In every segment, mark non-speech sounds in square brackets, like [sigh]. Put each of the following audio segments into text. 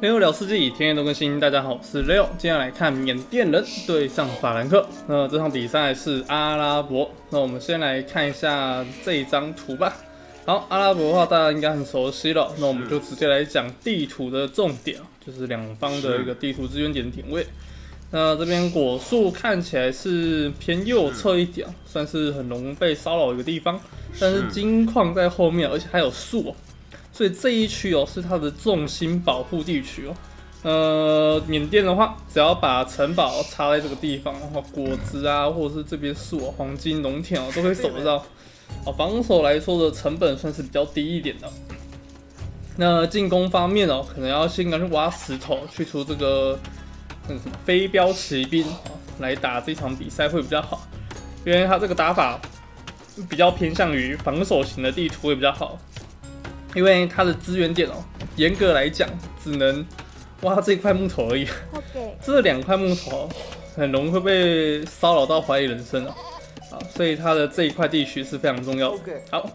六聊世纪，天天都更新。大家好，我是 Leo，今天来看缅甸人对上法兰克。那这场比赛是阿拉伯。那我们先来看一下这一张图吧。好，阿拉伯的话大家应该很熟悉了。那我们就直接来讲地图的重点，就是两方的一个地图资源点点位。那这边果树看起来是偏右侧一点，算是很容易被骚扰一个地方。但是金矿在后面，而且还有树。所以这一区哦是它的重心保护地区哦。呃，缅甸的话，只要把城堡插在这个地方，然后果子啊，或者是这边树、黄金、农田哦，都可以守得到。哦，防守来说的成本算是比较低一点的。那进攻方面哦，可能要先去挖石头，去除这个那个什么飞镖骑兵哦，来打这场比赛会比较好，因为它这个打法比较偏向于防守型的地图会比较好。因为它的资源点哦，严格来讲只能挖这一块木头而已。[laughs] 这两块木头很容易会被骚扰到怀疑人生哦。啊，所以它的这一块地区是非常重要。好，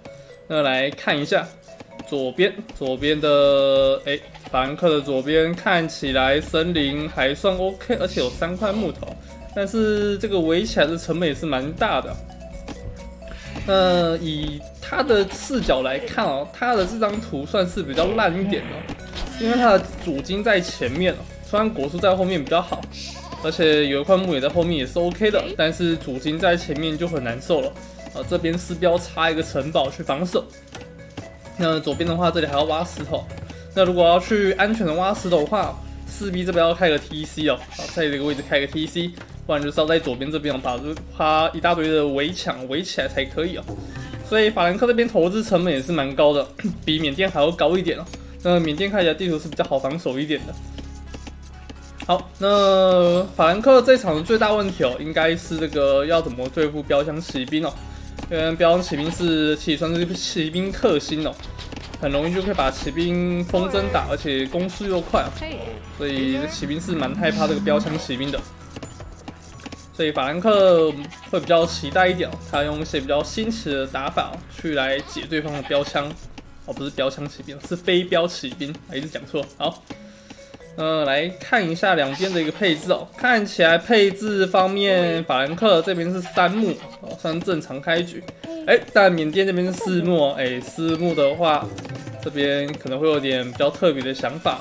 那来看一下左边，左边的哎，法兰克的左边看起来森林还算 OK，而且有三块木头，但是这个围起来的成本也是蛮大的。那以他的视角来看哦，他的这张图算是比较烂一点的，因为他的主金在前面哦，虽然果树在后面比较好，而且有一块木也在后面也是 OK 的，但是主金在前面就很难受了。啊，这边四标插一个城堡去防守，那左边的话这里还要挖石头，那如果要去安全的挖石头的话，势必这边要开个 TC 哦，在这个位置开个 TC。不然就是要在左边这边把这它一大堆的围墙围起来才可以哦。所以法兰克这边投资成本也是蛮高的，[coughs] 比缅甸还要高一点哦。那缅甸看起来地图是比较好防守一点的。好，那法兰克这场的最大问题哦，应该是这个要怎么对付标枪骑兵哦。因为标枪骑兵是其实算是骑兵克星哦，很容易就可以把骑兵风筝打，而且攻速又快，所以骑兵是蛮害怕这个标枪骑兵的。所以法兰克会比较期待一点，他用一些比较新奇的打法去来解对方的标枪，哦，不是标枪骑兵，是飞镖骑兵，一直讲错。好，呃，来看一下两边的一个配置哦，看起来配置方面，法兰克这边是三木，哦，算正常开局。哎，但缅甸这边是四木，哎，四木的话，这边可能会有点比较特别的想法。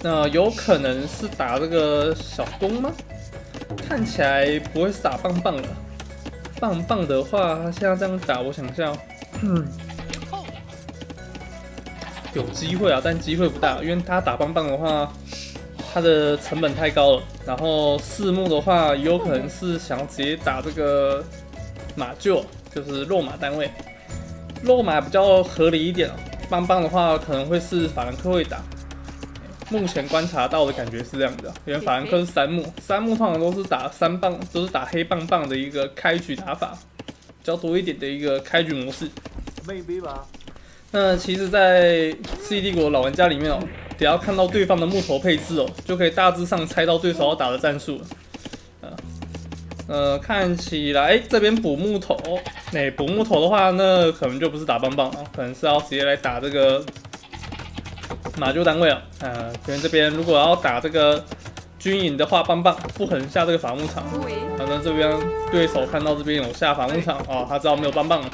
那有可能是打这个小东吗？看起来不会是打棒棒的，棒棒的话，他现在这样打，我想一下，嗯，有机会啊，但机会不大，因为他打棒棒的话，他的成本太高了。然后四目的话，有可能是想直接打这个马厩，就是落马单位，落马比较合理一点哦棒棒的话，可能会是法兰克会打。目前观察到的感觉是这样的，因为法兰克是三木，三木通常都是打三棒，都是打黑棒棒的一个开局打法，比较多一点的一个开局模式。maybe 吧。那其实，在 C 帝国老玩家里面哦，只要看到对方的木头配置哦，就可以大致上猜到对手要打的战术了。呃，看起来这边补木头，那补木头的话，那可能就不是打棒棒啊，可能是要直接来打这个。马厩单位啊，呃，这边这边如果要打这个军营的话，棒棒不可能下这个伐木场。反正这边对手看到这边有下伐木场啊，他知道没有棒棒了。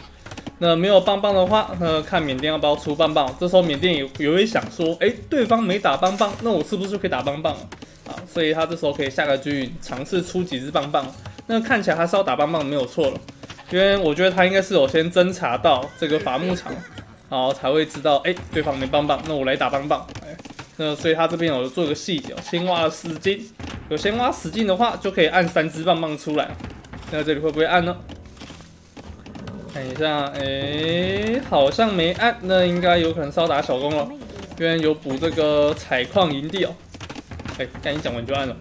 那没有棒棒的话，那看缅甸要不要出棒棒。这时候缅甸有有会想说，哎，对方没打棒棒，那我是不是就可以打棒棒啊？所以他这时候可以下个军营，尝试出几只棒棒。那看起来他是要打棒棒没有错了，因为我觉得他应该是有先侦查到这个伐木场。然后才会知道，哎，对方没棒棒，那我来打棒棒，哎，那所以他这边有做一个细节，先挖了十金，有先挖十金的话，就可以按三只棒棒出来。那这里会不会按呢？看一下，哎，好像没按，那应该有可能是要打小工了，因为有补这个采矿营地哦。哎，赶紧讲完就按了。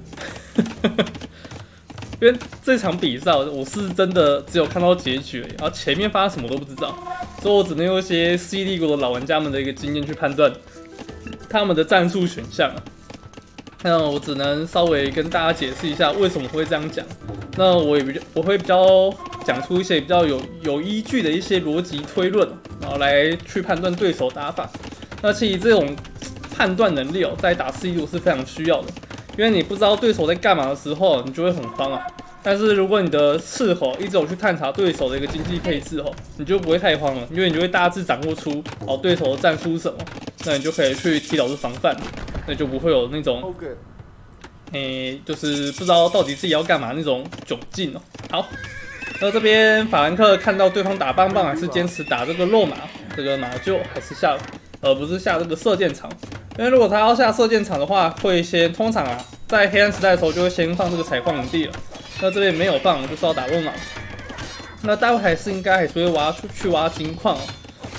[laughs] 因为这场比赛，我是真的只有看到结局，然后前面发生什么都不知道，所以我只能用一些 C D 国的老玩家们的一个经验去判断他们的战术选项。那我只能稍微跟大家解释一下为什么会这样讲。那我也比较，我会比较讲出一些比较有有依据的一些逻辑推论，然后来去判断对手打法。那其实这种判断能力哦，在打 C 路是非常需要的，因为你不知道对手在干嘛的时候，你就会很慌啊。但是如果你的斥吼一直有去探查对手的一个经济配置吼，你就不会太慌了，因为你就会大致掌握出哦对手的战术是什么，那你就可以去提早去防范，那就不会有那种，诶，就是不知道到底自己要干嘛那种窘境哦。好，那这边法兰克看到对方打棒棒，还是坚持打这个肉马，这个马厩还是下，而不是下这个射箭场，因为如果他要下射箭场的话，会先通常啊，在黑暗时代的时候就会先放这个采矿营地了。那这边没有放，就是要打肉马。那待会还是应该还是会挖出去挖金矿，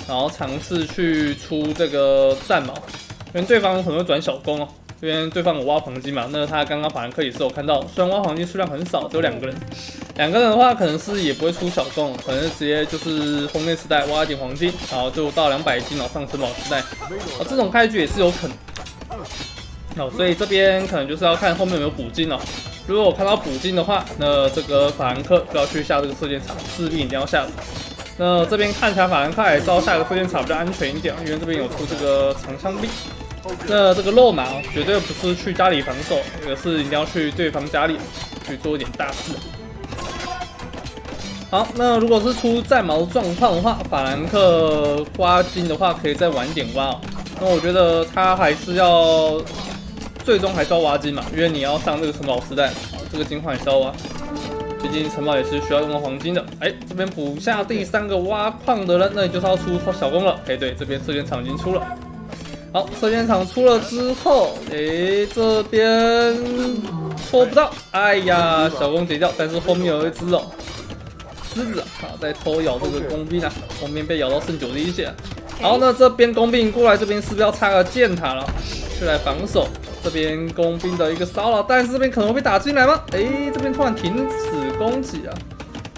然后尝试去出这个战矛，因为对方可能会转小攻哦。这边对方有挖黄金嘛？那他刚刚法兰克也是有看到，虽然挖黄金数量很少，只有两个人。两个人的话，可能是也不会出小攻，可能是直接就是封面时代挖一点黄金，然后就到两百金，然后上城堡时代。啊，这种开局也是有可能。哦，所以这边可能就是要看后面有没有补金哦。如果我看到补金的话，那这个法兰克就要去下这个射箭场，势必一定要下的。那这边看起来法兰克还是要下个射箭场比较安全一点，因为这边有出这个长枪兵。那这个肉马绝对不是去家里防守，而是一定要去对方家里去做一点大事。好，那如果是出战矛状况的话，法兰克挖金的话可以再晚一点挖。那我觉得他还是要。最终还是要挖金嘛，因为你要上这个城堡时代，啊，这个金矿也是要挖，毕竟城堡也是需要用到黄金的。哎，这边补下第三个挖矿的人，那你就是要出小工了。哎，对，这边射箭场已经出了。好，射箭场出了之后，哎，这边戳不到，哎呀，小工解掉，但是后面有一只哦，狮子啊，在偷咬这个工兵啊，后面被咬到剩九滴血。好，那这边工兵过来，这边是不是要插个箭塔了，去来防守？这边工兵的一个骚扰，但是这边可能会被打进来吗？哎，这边突然停止攻击啊！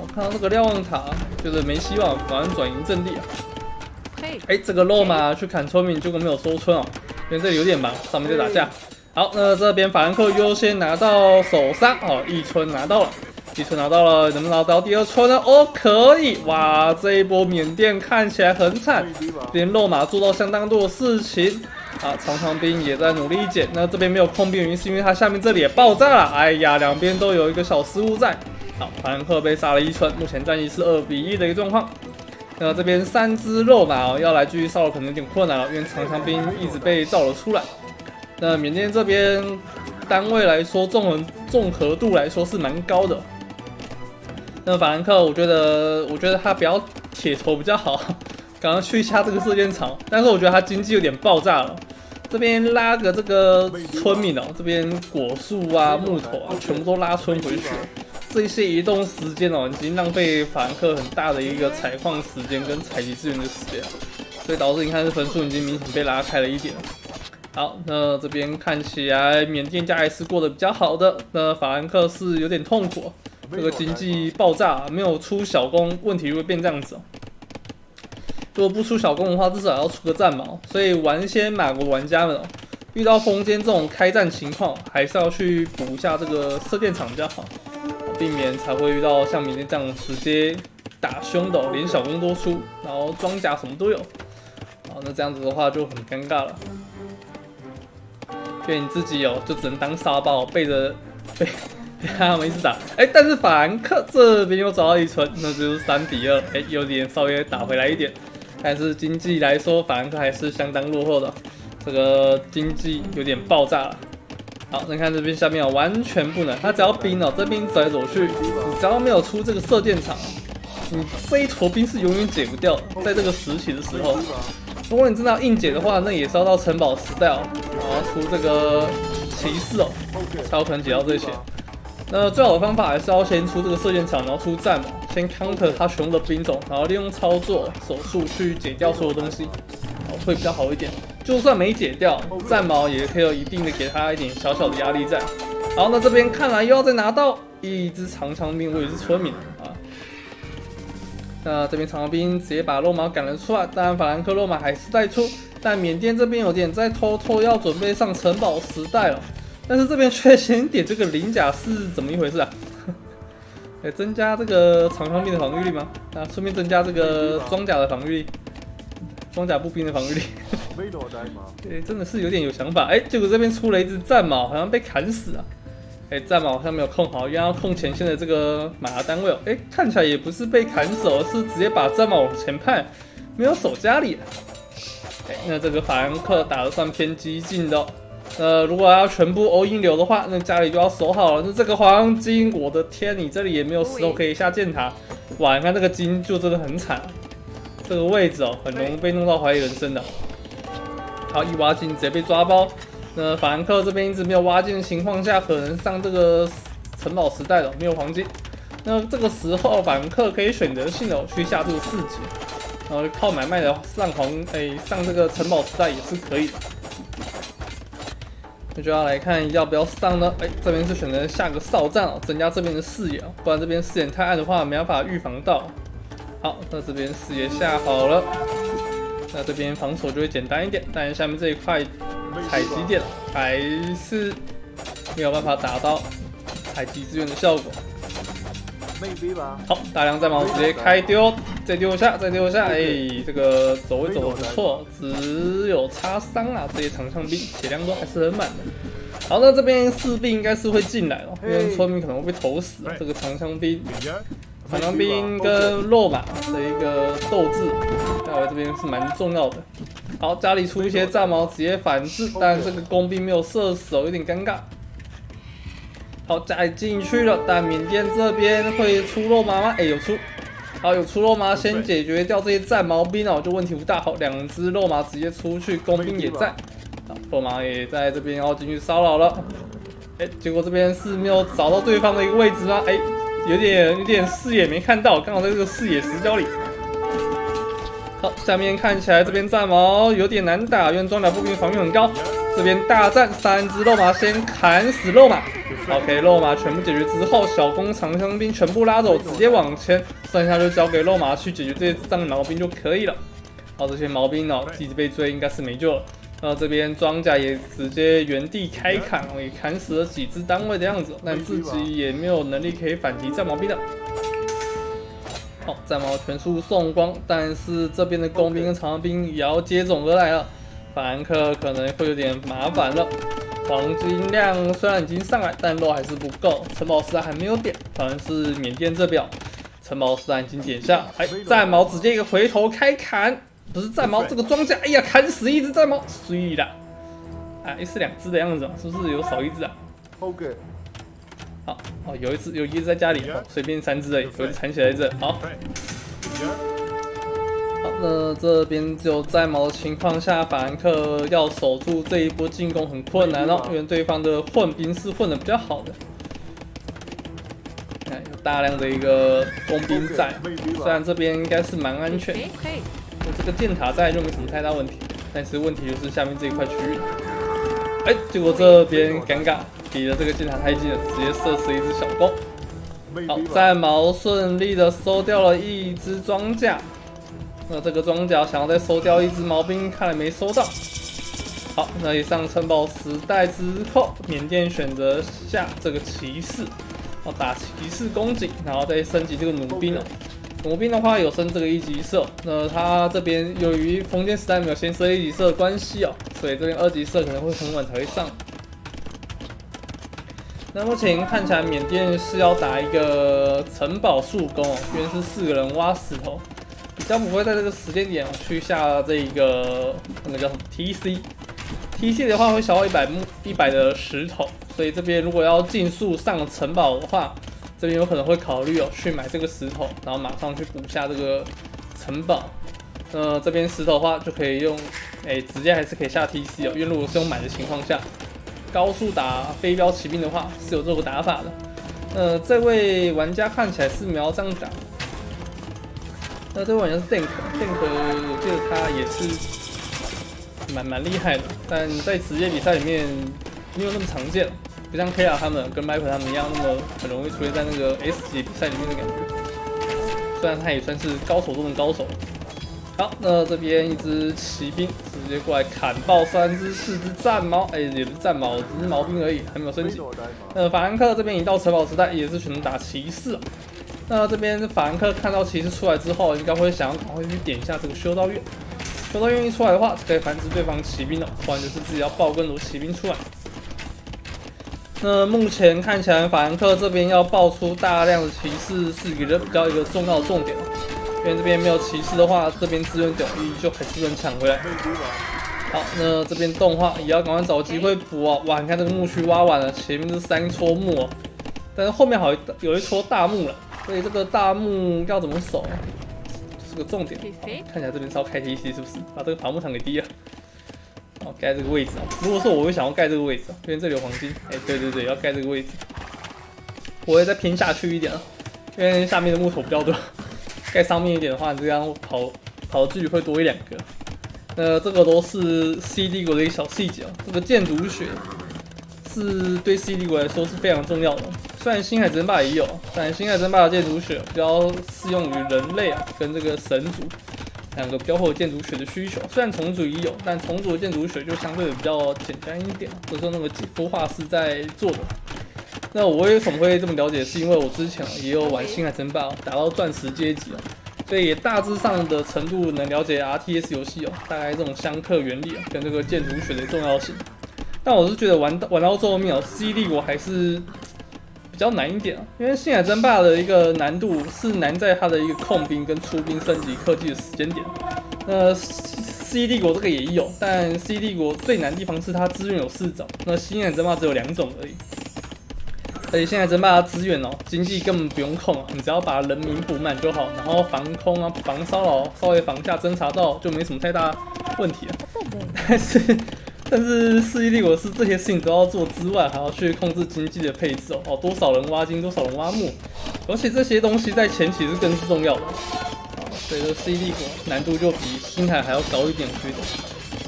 我看到这个瞭望塔，就是没希望，反而转移阵地啊。哎，这个肉马去砍村民，结果没有收村哦，因为这里有点忙，上面在打架。好，那这边法兰克优先拿到手上哦，一村拿到了，一村拿到了，能不能拿到第二村呢？哦，可以！哇，这一波缅甸看起来很惨，连肉马做到相当多的事情。啊，长长兵也在努力捡。那这边没有空兵，原因是因为它下面这里也爆炸了。哎呀，两边都有一个小失误在。好，法兰克被杀了一村，目前战役是二比一的一个状况。那这边三只肉马哦，要来继续骚扰可能有点困难了，因为长长兵一直被造了出来。那缅甸这边单位来说，综合综合度来说是蛮高的。那法兰克，我觉得我觉得他比较铁头比较好，刚刚去一下这个射箭场，但是我觉得他经济有点爆炸了。这边拉个这个村民哦，这边果树啊、木头啊，全部都拉村回去。这一些移动时间哦，已经浪费法兰克很大的一个采矿时间跟采集资源的时间，所以导致你看这分数已经明显被拉开了一点。好，那这边看起来缅甸家还是过得比较好的，那法兰克是有点痛苦，这个经济爆炸，没有出小工，问题就会变这样子哦。如果不出小攻的话，至少要出个战矛。所以玩先马国玩家们哦，遇到风间这种开战情况，还是要去补一下这个射电场比较好，避免才会遇到像明天这样直接打凶的，连小攻都出，然后装甲什么都有。好，那这样子的话就很尴尬了。因为你自己有，就只能当沙包，背着被 [laughs] 被他们一直打。哎，但是法兰克这边又找到一村，那就是三比二。哎，有点稍微打回来一点。但是经济来说，法兰克还是相当落后的，这个经济有点爆炸了。好，你看这边下面啊，完全不能，他只要兵哦，这兵走来走去，你只要没有出这个射箭场，你这一坨兵是永远解不掉。在这个时期的时候，如果你真的要硬解的话，那也是要到城堡时代哦，然后出这个骑士哦，才有可能解到这些。那最好的方法还是要先出这个射箭场，然后出战嘛，先 counter 他全部的兵种，然后利用操作手速去解掉所有东西，会比较好一点。就算没解掉，战矛也可以有一定的给他一点小小的压力在。好，那这边看来又要再拿到一支长枪兵，我也是村民啊。那这边长枪兵直接把肉马赶了出来，当然法兰克肉马还是在出，但缅甸这边有点在偷偷要准备上城堡时代了。但是这边 [laughs] 却先点这个鳞甲是怎么一回事啊？哎，增加这个长枪兵的防御力吗？啊，顺便增加这个装甲的防御力，装甲步兵的防御力。对，真的是有点有想法。哎，结果这边出了一只战马，好像被砍死了。哎，战马好像没有控好，因为要控前线的这个马单位哦。哎，看起来也不是被砍走，是直接把战马往前派，没有守家里。哎，那这个法兰克打得算偏激进的。呃，如果要全部欧英流的话，那家里就要守好了。那这个黄金，我的天，你这里也没有石头可以下箭塔。哇，你看这个金就真的很惨，这个位置哦，很容易被弄到怀疑人生的。好，一挖金直接被抓包。那法兰克这边一直没有挖金的情况下，可能上这个城堡时代了没有黄金。那这个时候法兰克可以选择性的去下这个四级，然后靠买卖的上黄，哎，上这个城堡时代也是可以的。那就要来看要不要上呢？哎，这边是选择下个哨站哦，增加这边的视野哦，不然这边视野太暗的话，没办法预防到。好，那这边视野下好了，那这边防守就会简单一点。但是下面这一块采集点还是没有办法达到采集资源的效果。好，大量战矛直接开丢，再丢下，再丢下，哎，这个走位走的不错，只有擦伤啊，这些长枪兵血量都还是很满的。好，那这边士兵应该是会进来了，因为村民可能会被投死。这个长枪兵、长枪兵跟落马的一个斗志，在我这边是蛮重要的。好，家里出一些战矛直接反制，但这个工兵没有射死，有点尴尬。好，再进去了，但缅甸这边会出肉马吗？哎，有出，好有出肉麻，先解决掉这些战矛兵哦，就问题不大。好，两只肉麻直接出去，工兵也在，好，肉麻也在这边要进去骚扰了。哎，结果这边是没有找到对方的一个位置吗？哎，有点有点视野没看到，刚好在这个视野死角里。好，下面看起来这边战矛有点难打，因为装甲步兵防御很高。这边大战三只肉马，先砍死肉马。OK，肉马全部解决之后，小弓长枪兵全部拉走，直接往前，剩下就交给肉马去解决这些战矛兵就可以了。好，这些毛兵哦，一直被追，应该是没救了。那这边装甲也直接原地开砍，也砍死了几只单位的样子，但自己也没有能力可以反击战矛兵的。好，战矛全数送光，但是这边的工兵跟长枪兵也要接踵而来了。法兰克可能会有点麻烦了。黄金量虽然已经上来，但肉还是不够。城堡时代还没有点，反正是缅甸这表，城堡时代已经点下。哎，战矛直接一个回头开砍，不是战矛这个装甲，哎呀，砍死一只战矛，碎了。哎，是两只的样子，是不是有少一只啊。好，哦，有一只，有一只在家里，随便三只而已，有一只藏起来这。好。好，那这边只有在毛的情况下，法兰克要守住这一波进攻很困难哦，因为对方的混兵是混的比较好的。看有大量的一个工兵在，虽然这边应该是蛮安全，有这个箭塔在就没什么太大问题，但是问题就是下面这一块区域。哎，结果这边尴尬。离的这个箭塔太近了，直接射死一只小弓。好，战矛顺利的收掉了一只装甲。那这个装甲想要再收掉一只毛兵，看来没收到。好，那以上城堡时代之后，缅甸选择下这个骑士，哦，打骑士攻击，然后再升级这个弩兵哦。弩兵的话有升这个一级射，那他这边由于封建时代没有先升一级射的关系哦，所以这边二级射可能会很晚才会上。那目前看起来缅甸是要打一个城堡速攻哦，因为是四个人挖石头，比较不会在这个时间点去下这一个那个叫什么 TC，TC 的话会消耗一百木一百的石头，所以这边如果要竞速上城堡的话，这边有可能会考虑哦去买这个石头，然后马上去补下这个城堡。呃这边石头的话就可以用，哎，直接还是可以下 TC 哦，因为如果是用买的情况下。高速打飞镖骑兵的话是有这个打法的。呃，这位玩家看起来是瞄这样打。那这位玩家是 Dank，Dank 我记得他也是蛮蛮厉害的，但在职业比赛里面没有那么常见，不像 K R 他们跟 Michael 他们一样那么很容易出现在那个 S 级比赛里面的感觉。虽然他也算是高手中的高手。好，那这边一只骑兵直接过来砍爆三只、四只战矛，哎，也不是战矛，只是毛兵而已，还没有升级。那法兰克这边已到城堡时代，也是选择打骑士。那这边法兰克看到骑士出来之后，应该会想要赶快去点一下这个修道院。修道院一出来的话，可以繁殖对方骑兵的，不然就是自己要爆更多骑兵出来。那目前看起来，法兰克这边要爆出大量的骑士是一个比较一个重要的重点因为这边没有骑士的话，这边资源等于就还是能抢回来。好，那这边动画也要赶快找机会补啊！哇，你看这个墓区挖完了，前面是三撮木，但是后面好有一撮大木了，所以这个大木要怎么守，是个重点。看起来这边是要开 TC 是不是？把这个伐木场给低了。好，盖这个位置啊！如果说我会想要盖这个位置，啊因为这里有黄金。哎，对对对，要盖这个位置。我会再偏下去一点啊，因为下面的木头比较多。盖上面一点的话，这样跑跑的距离会多一两个。那，这个都是 CD 国的一个小细节啊。这个建筑学是对 CD 国来说是非常重要的。虽然星海争霸也有，但星海争霸的建筑学比较适用于人类啊，跟这个神族。两个标后建筑学的需求，虽然重组也有，但重组的建筑学就相对的比较简单一点，或者说那个孵化是在做的。那我为什么会这么了解？是因为我之前也有玩星海争霸，打到钻石阶级啊，所以大致上的程度能了解 RTS 游戏哦，大概这种相克原理啊，跟这个建筑学的重要性。但我是觉得玩到玩到最后面哦，CD 我还是。比较难一点啊，因为星海争霸的一个难度是难在它的一个控兵跟出兵升级科技的时间点。那 C 帝国这个也有，但 C 帝国最难地方是它资源有四种，那星海争霸只有两种而已。而且星海争霸的资源哦，经济根本不用控啊，你只要把人民补满就好，然后防空啊、防骚扰、稍微防下侦察到就没什么太大问题了。但是。但是世纪帝国是这些事情都要做之外，还要去控制经济的配置哦，多少人挖金，多少人挖木，而且这些东西在前期是更是重要的，所以说世纪帝国难度就比星海还要高一点，我觉得。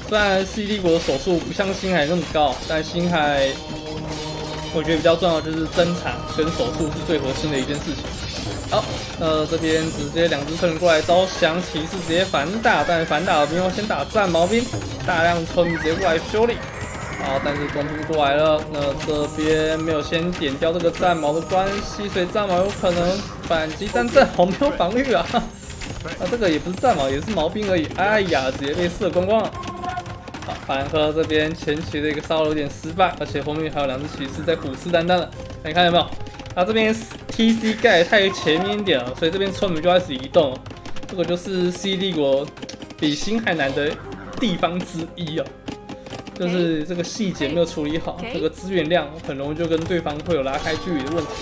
虽然世纪帝国的手速不像星海那么高，但星海我觉得比较重要就是侦查跟手速是最核心的一件事情。好，呃，这边直接两只村民过来招降，骑士直接反打，但是反打的兵要先打战矛兵，大量村民直接过来修理。好，但是工兵过来了，那这边没有先点掉这个战矛的关系，所以战矛有可能反击，但战矛没有防御啊。[laughs] 那这个也不是战矛，也是毛兵而已。哎呀，直接被射光光了。好，反克这边前期的一个骚扰有点失败，而且后面还有两只骑士在虎视眈眈的，你看见没有？啊，这边 T C 盖太前面一点了，所以这边村民就开始移动。这个就是 C 帝国比星海难的地方之一啊，就是这个细节没有处理好，这个资源量很容易就跟对方会有拉开距离的问题。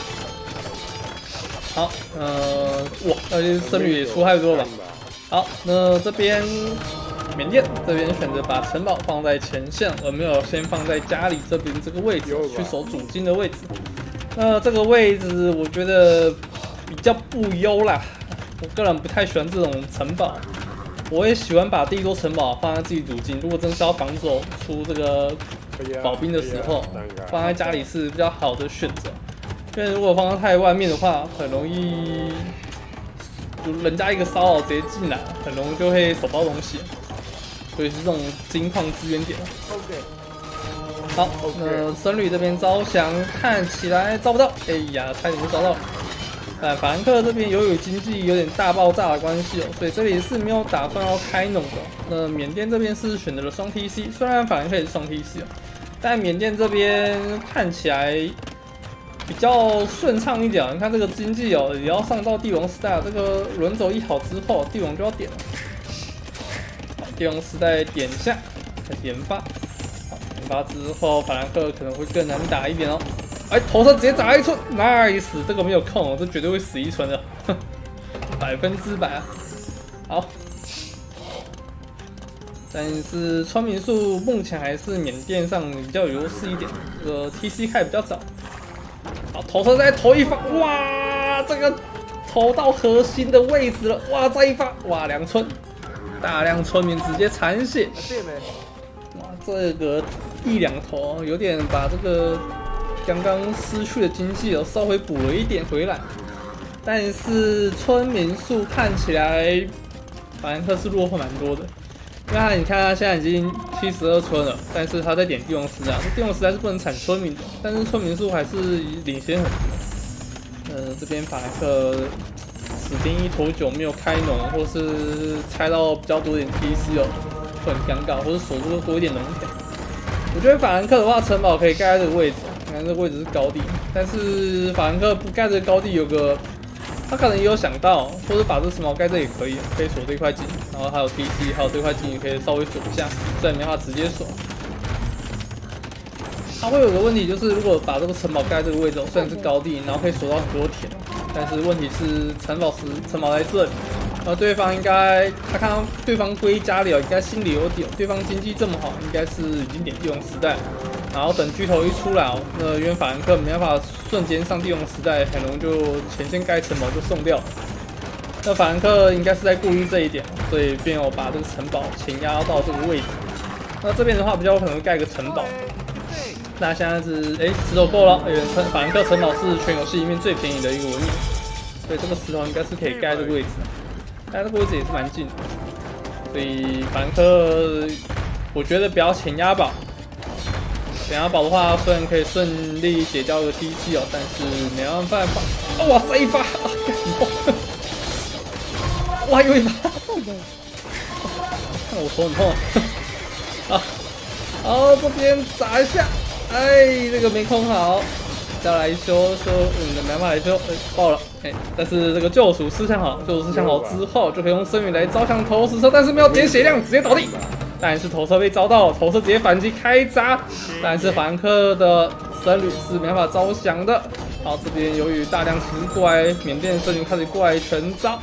好，呃，哇，那些僧侣也出太多了吧？好，那这边缅甸这边选择把城堡放在前线，而没有先放在家里这边这个位置去守主金的位置。那这个位置我觉得比较不优啦，我个人不太喜欢这种城堡，我也喜欢把第一座城堡放在自己主境，如果真是要防守出这个保兵的时候，放在家里是比较好的选择。因为如果放在太外面的话，很容易就人家一个骚扰直接进来，很容易就会手包东西，所以是这种金矿资源点。好，那僧侣这边招降看起来招不到，哎呀，差点就招到了。哎，法兰克这边由于经济有点大爆炸的关系哦，所以这里是没有打算要开农的。那缅甸这边是选择了双 TC，虽然法兰克也是双 TC 哦，但缅甸这边看起来比较顺畅一点。你看这个经济哦，也要上到帝王时代，这个轮轴一好之后，帝王就要点了。帝王时代点一下，开始研发。发之后，法兰克可能会更难打一点哦。哎，头上直接砸一寸，nice！这个没有控，哦这绝对会死一村的，[laughs] 百分之百啊。好，但是村民数目前还是缅甸上比较有优势一点。这个 TC 开比较早。好，头上再投一发，哇，这个投到核心的位置了，哇，再一发，哇，两村，大量村民直接残血。哇，这个。一两头有点把这个刚刚失去的经济哦稍微补了一点回来，但是村民数看起来法兰克是落后蛮多的，因为你看他现在已经七十二村了，但是他在点帝王石啊，这帝王石还是不能产村民的，但是村民数还是领先很多。呃，这边法兰克死盯一头酒没有开农，或是拆到比较多点 TC 哦。很尴尬，或者锁住多一点农田。我觉得法兰克的话，城堡可以盖在这个位置，你看这个位置是高地，但是法兰克不盖这个高地，有个他可能也有想到，或者把这城堡盖这也可以，可以锁这块井，然后还有 TC，还有这块井也可以稍微锁一下，虽然没法直接锁。它会有个问题，就是如果把这个城堡盖这个位置，虽然是高地，然后可以锁到很多田，但是问题是城堡是城堡在这里。而，对方应该他看到对方归家里哦，应该心里有底。对方经济这么好，应该是已经点帝王时代。然后等巨头一出来哦，那因为法兰克没办法瞬间上帝王时代，很容易就前线盖城堡就送掉。那法兰克应该是在顾虑这一点，所以便有把这个城堡前压到这个位置。那这边的话，比较有可能盖个城堡。那现在是哎，石头够了，哎，城法兰克城堡是全游戏里面最便宜的一个文明，所以这个石头应该是可以盖这个位置。但这个位置也是蛮近的，所以凡客我觉得不要前压宝。前压宝的话，虽然可以顺利解掉个 T C 哦，但是没办法。哇，塞一发 [laughs] 啊，哇，又一发，看我头很痛啊！[laughs] 好，这边砸一下，哎，这个没控好。再来修修，嗯，没办法来修，爆了，哎，但是这个救赎思想好，救赎思想好之后，就可以用生命来招向投石车，但是没有点血量，直接倒地。但是投车被招到，投车直接反击开砸，但是凡客的僧侣是没办法招降的。好，这边由于大量骑士过来，缅甸僧侣开始过来全招。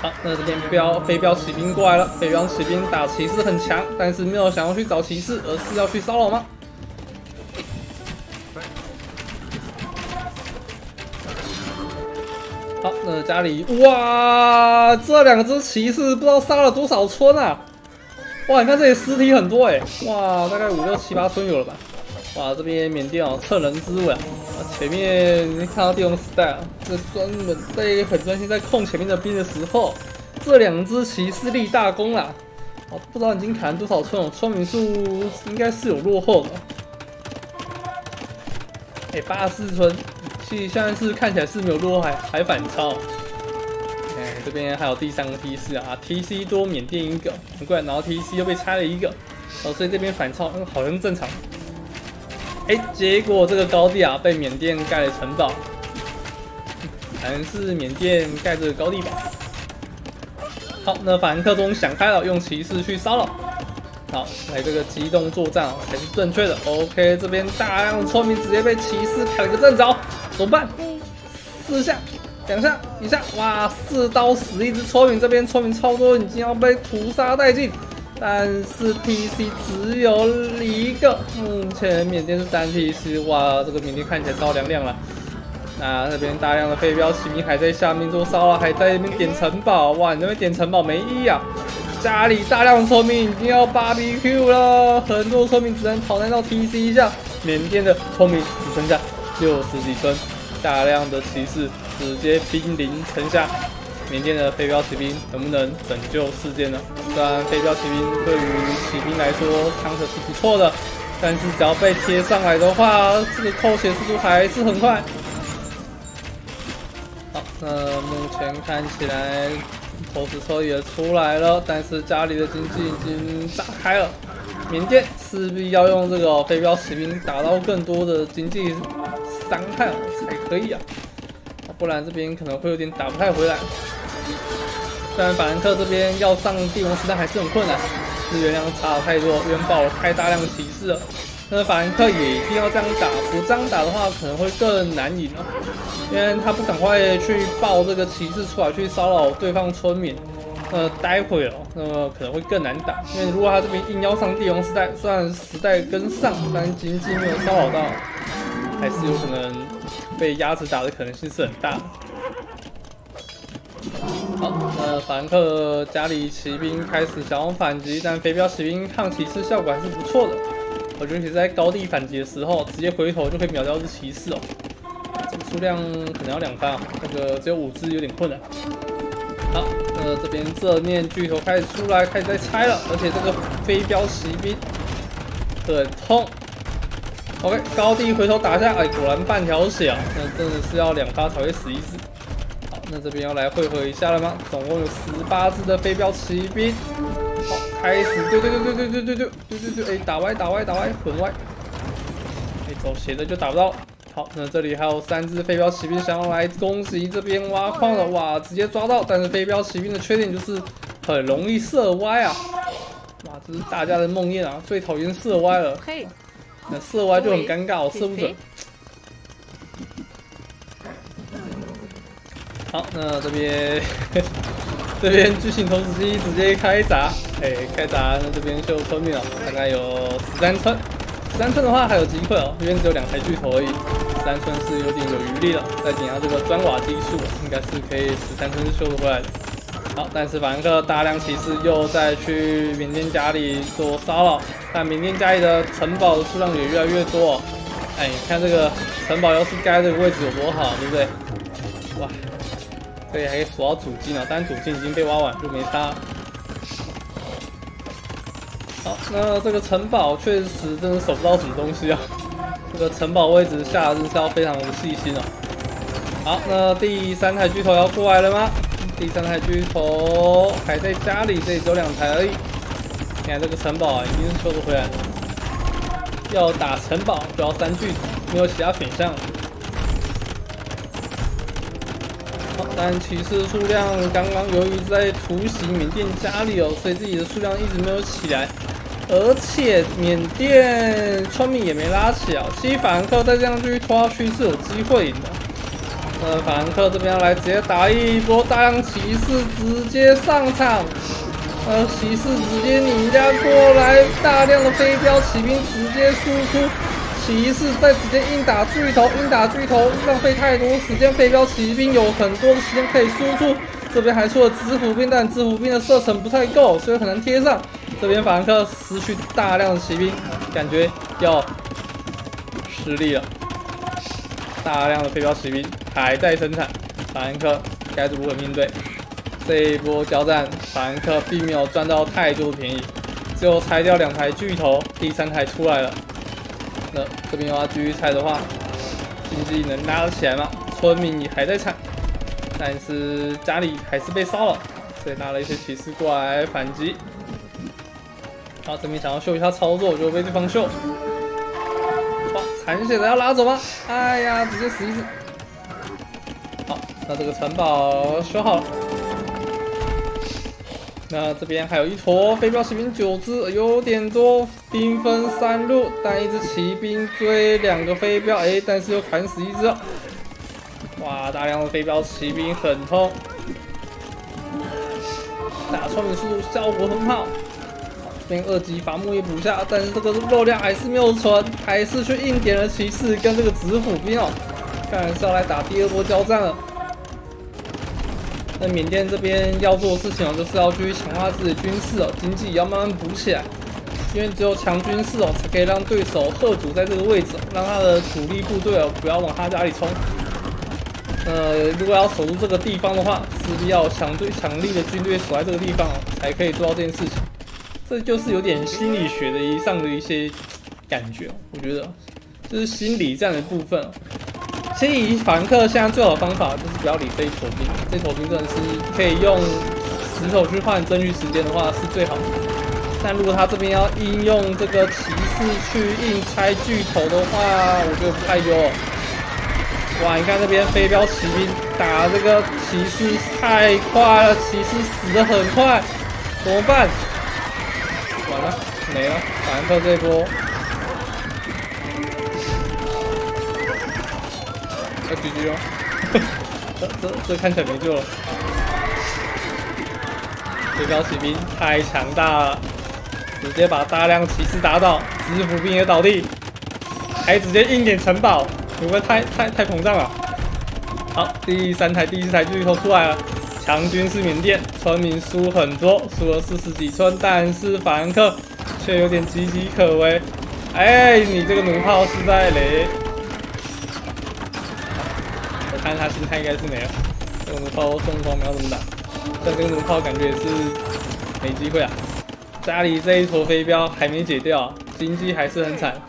好，那这边标飞镖骑兵过来了，飞镖骑兵打骑士很强，但是没有想要去找骑士，而是要去骚扰吗？好，那家里哇，这两只骑士不知道杀了多少村啊！哇，你看这里尸体很多哎，哇，大概五六七八村有了吧？哇，这边缅甸哦，趁人之危啊！前面看到帝王时代啊，这专门在很专心在控前面的兵的时候，这两只骑士立大功啦！哦，不知道已经砍多少村哦，村民数应该是有落后的。哎，八十四村。现在是看起来是没有落后还还反超，哎，这边还有第三个 T 四啊，T C 多缅甸一个，很怪，然后 T C 又被拆了一个，哦，所以这边反超，嗯，好像正常。哎，结果这个高地啊，被缅甸盖了城堡，可能是缅甸盖这个高地吧。好，那法兰克中想开了，用骑士去骚扰。好，来这个机动作战才是正确的。OK，这边大量村民直接被骑士砍了个正着，怎么办？四下，两下，一下，哇，四刀死一只村民，这边村民超多，已经要被屠杀殆尽。但是 TC 只有一个，目前缅甸是单 TC，哇，这个缅甸看起来超凉亮了。那这边大量的飞镖骑兵还在下面做骚扰，还在那边点城堡，哇，你那边点城堡没意义啊。家里大量村民已经要 BBQ 了，很多村民只能逃难到 TC 一下。缅甸的村民只剩下六十几村，大量的骑士直接兵临城下。缅甸的飞镖骑兵能不能拯救世界呢？虽然飞镖骑兵对于骑兵来说康可是不错的，但是只要被贴上来的话，这个扣血速度还是很快。好，那目前看起来。投石车也出来了，但是家里的经济已经炸开了。缅甸势必要用这个飞镖骑兵打到更多的经济伤害才可以啊，不然这边可能会有点打不太回来。虽然法兰克这边要上帝王时代还是很困难，资源量差的太多，元宝太大量骑士了。那法兰克也一定要这样打，不这样打的话可能会更难赢哦。因为他不赶快去爆这个骑士出来去骚扰对方村民，呃，待会哦，那么可能会更难打。因为如果他这边硬要上帝王时代，虽然时代跟上，但经济没有骚扰到，还是有可能被鸭子打的可能性是很大。好，那法兰克家里骑兵开始想要反击，但飞镖骑兵抗骑士效果还是不错的。我觉得在高地反击的时候，直接回头就可以秒掉这骑士哦。这个数量可能要两发，那个只有五只有点困难。好，那这边正面巨头开始出来，开始在拆了，而且这个飞镖骑兵很痛。OK，高地回头打下，哎，果然半条血啊！那真的是要两发才会死一只。好，那这边要来汇合一下了吗？总共有十八只的飞镖骑兵。开始，对对对对对对对对对对对，哎，打歪打歪打歪，很歪，哎，走斜的就打不到。好，那这里还有三只飞镖骑兵想要来攻击这边挖矿的，哇，直接抓到。但是飞镖骑兵的缺点就是很容易射歪啊，哇，这是大家的梦魇啊，最讨厌射歪了。那射歪就很尴尬，我射不准。好，那这边这边巨型投石机直接开砸，哎，开砸，那这边就村民了，大概有十三村，十三村的话还有机会哦，这边只有两台巨头而已，十三村是有点有余力了，再点下这个砖瓦基数，应该是可以十三村修得回来的。好，但是法兰克大量骑士又在去缅甸家里做骚扰，但缅甸家里的城堡的数量也越来越多。哎，看这个城堡要是盖这个位置有多好，对不对？哇！这里还可以锁到主镜啊，但主镜已经被挖完，就没差。好，那这个城堡确实真的守不到什么东西啊。这个城堡位置下的是要非常的细心啊。好，那第三台巨头要过来了吗？第三台巨头还在家里，这里只有两台而已。你看这个城堡啊，已经是修得回来了。要打城堡就要三巨头，没有其他选项了。但骑士数量刚刚由于在突袭缅甸家里哦，所以自己的数量一直没有起来，而且缅甸村民也没拉起啊。其实法兰克再这样继续拖下去是有机会赢的。呃，法兰克这边来直接打一波，大量骑士直接上场，呃，骑士直接拧家过来，大量的飞镖骑兵直接输出。骑士再直接硬打巨头，硬打巨头，浪费太多时间。飞镖骑兵有很多的时间可以输出，这边还出了支付兵，但支付兵的射程不太够，所以很难贴上。这边法兰克失去大量的骑兵，感觉要失利了。大量的飞镖骑兵还在生产，法兰克该如何面对这一波交战？法兰克并没有赚到太多便宜，最后拆掉两台巨头，第三台出来了。那这边的话继续拆的话，经济能拉得起来吗？村民也还在铲，但是家里还是被烧了，所以拉了一些骑士过来反击。好，这边想要秀一下操作，就被对方秀。哇，残血的要拉走吗？哎呀，直接死一次。好，那这个城堡修好了。那这边还有一坨飞镖骑兵九只，有点多，兵分三路，带一只骑兵追两个飞镖，哎，但是又砍死一只。哇，大量的飞镖骑兵很痛，打穿的速度效果很好。这边二级伐木也补下，但是这个肉量还是没有存，还是去硬点了骑士跟这个子府兵哦，看来是要来打第二波交战了。那缅甸这边要做的事情哦，就是要去强化自己的军事哦，经济要慢慢补起来，因为只有强军事哦，才可以让对手贺主在这个位置，让他的主力部队哦不要往他家里冲。呃，如果要守住这个地方的话，势必要强队强力的军队守在这个地方哦，才可以做到这件事情。这就是有点心理学的一上的一些感觉，我觉得这是心理战的部分。其实以法兰克现在最好的方法就是不要理这一坨兵，这坨兵真的是可以用石头去换争取时间的话是最好。但如果他这边要应用这个骑士去硬拆巨头的话，我觉得不太优。哇，你看这边飞镖骑兵打这个骑士太快了，骑士死的很快，怎么办？完了，没了，法兰克这波。要 GG 哦！这这这看起来没救了。飞镖骑兵太强大了，直接把大量骑士打倒，支付兵也倒地，还直接硬点城堡，会不会太太太膨胀了？好，第三台、第四台巨头出来了，强军是缅甸，村民输很多，输了四十几村，但是法兰克却有点岌岌可危。哎，你这个弩炮是在雷。看他心态应该是没了，这个弩炮送光苗怎么打？但这个弩炮感觉也是没机会啊。家里这一坨飞镖还没解掉，经济还是很惨。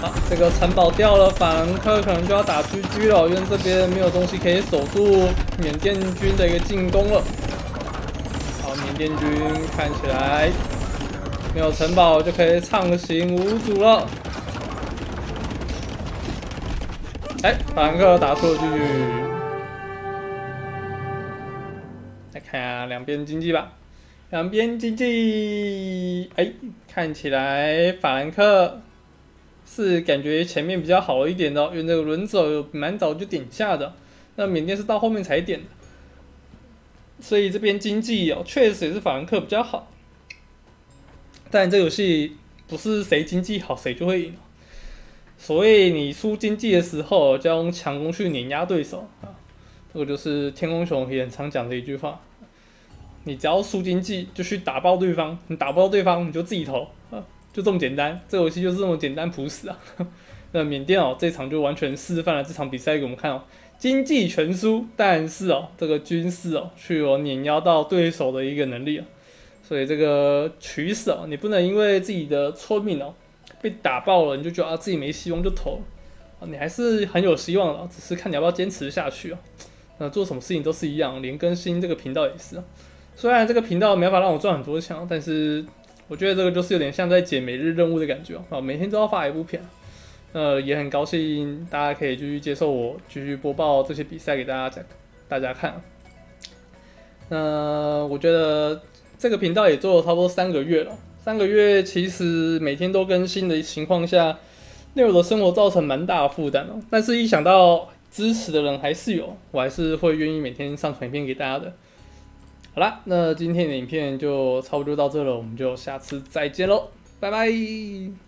好，这个城堡掉了，法兰克可能就要打 GG 了，因为这边没有东西可以守住缅甸军的一个进攻了。好，缅甸军看起来没有城堡就可以畅行无阻了。哎，法兰克打出了狙击。来看下两边经济吧，两边经济，哎，看起来法兰克是感觉前面比较好一点的，因为这个轮走蛮早就点下的，那缅甸是到后面才点的，所以这边经济哦，确实也是法兰克比较好，但这游戏不是谁经济好谁就会赢，所以你输经济的时候就用强攻去碾压对手啊。这个就是天空熊也很常讲的一句话：你只要输经济，就去打爆对方；你打不到对方，你就自己投啊，就这么简单。这游戏就是这么简单朴实啊。[laughs] 那缅甸哦，这场就完全示范了这场比赛给我们看哦，经济全输，但是哦，这个军事哦，去有碾压到对手的一个能力啊。所以这个取舍，你不能因为自己的聪明哦被打爆了，你就觉得啊自己没希望就投啊，你还是很有希望的，只是看你要不要坚持下去啊。那做什么事情都是一样，连更新这个频道也是啊。虽然这个频道没法让我赚很多钱，但是我觉得这个就是有点像在解每日任务的感觉啊，每天都要发一部片。呃，也很高兴大家可以继续接受我继续播报这些比赛给大家讲，大家看。那我觉得这个频道也做了差不多三个月了，三个月其实每天都更新的情况下，对我的生活造成蛮大的负担哦。但是一想到支持的人还是有，我还是会愿意每天上传影片给大家的。好啦，那今天的影片就差不多到这了，我们就下次再见喽，拜拜。